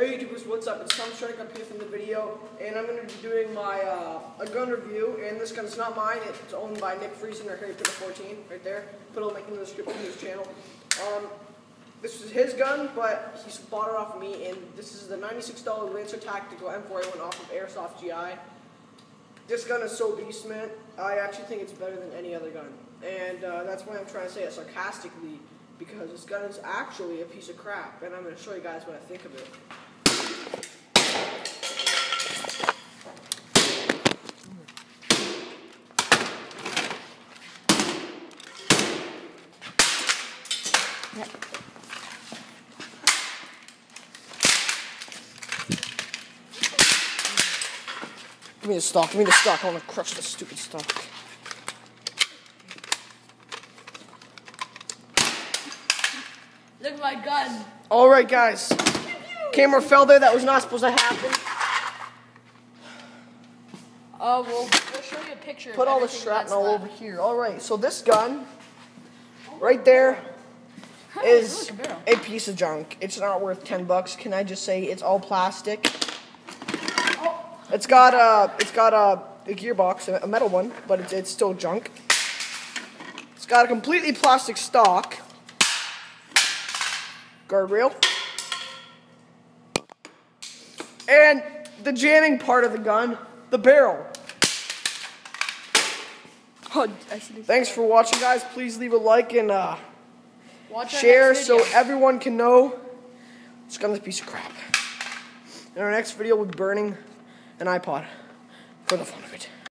Hey YouTubers, what's up? It's Tom Strike up here from the video, and I'm going to be doing my uh, a gun review, and this gun is not mine, it's owned by Nick Friesen or Harry Potter 14, right there. Put a link in the description of his channel. Um, this is his gun, but he bought it off of me, and this is the $96 Lancer Tactical M4A1 off of Airsoft GI. This gun is so beast, man. I actually think it's better than any other gun, and uh, that's why I'm trying to say it sarcastically, because this gun is actually a piece of crap, and I'm going to show you guys what I think of it. Give me the stock, give me the stock. I want to crush this stupid stock. Look at my gun. Alright, guys. Camera fell there. That was not supposed to happen. Uh, we'll, we'll show you a picture. Put all the shrapnel over here. Alright, so this gun, right there, is a piece of junk. It's not worth 10 bucks. Can I just say it's all plastic? It's got a, it's got a, a gearbox, a metal one, but it's, it's still junk. It's got a completely plastic stock. Guardrail. And the jamming part of the gun, the barrel. Oh, this. Thanks for watching, guys. Please leave a like and uh, Watch share so everyone can know this gun's a piece of crap. In our next video, we'll be burning an iPod for the fun of it.